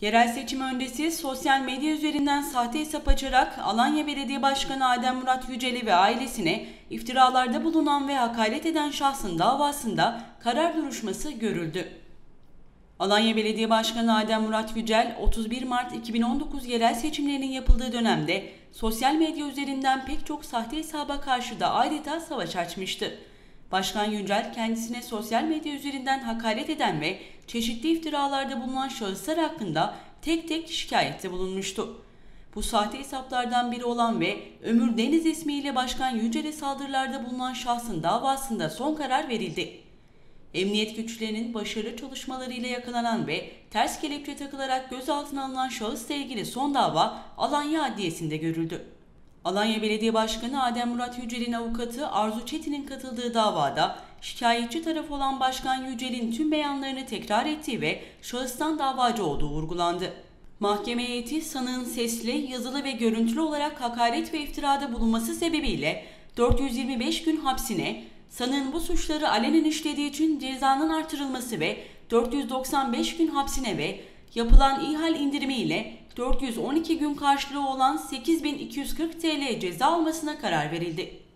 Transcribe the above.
Yerel seçim öncesi sosyal medya üzerinden sahte hesap açarak Alanya Belediye Başkanı Adem Murat Yüceli ve ailesine iftiralarda bulunan ve hakaret eden şahsın davasında karar duruşması görüldü. Alanya Belediye Başkanı Adem Murat Yücel, 31 Mart 2019 yerel seçimlerinin yapıldığı dönemde sosyal medya üzerinden pek çok sahte hesaba karşı da adeta savaş açmıştı. Başkan Yücel kendisine sosyal medya üzerinden hakaret eden ve çeşitli iftiralarda bulunan şahıslar hakkında tek tek şikayette bulunmuştu. Bu sahte hesaplardan biri olan ve Ömür Deniz ismiyle Başkan Yücel'e saldırılarda bulunan şahsın davasında son karar verildi. Emniyet güçlerinin başarılı çalışmalarıyla yakalanan ve ters kelepçe takılarak gözaltına alınan şahısla ilgili son dava Alanya Adliyesi'nde görüldü. Alanya Belediye Başkanı Adem Murat Yücel'in avukatı Arzu Çetin'in katıldığı davada şikayetçi taraf olan Başkan Yücel'in tüm beyanlarını tekrar ettiği ve şahıstan davacı olduğu vurgulandı. Mahkeme heyeti sanığın sesli, yazılı ve görüntülü olarak hakaret ve iftirada bulunması sebebiyle 425 gün hapsine, sanığın bu suçları alenen işlediği için cezanın artırılması ve 495 gün hapsine ve yapılan ihal indirimi ile 412 gün karşılığı olan 8240 TL ceza almasına karar verildi.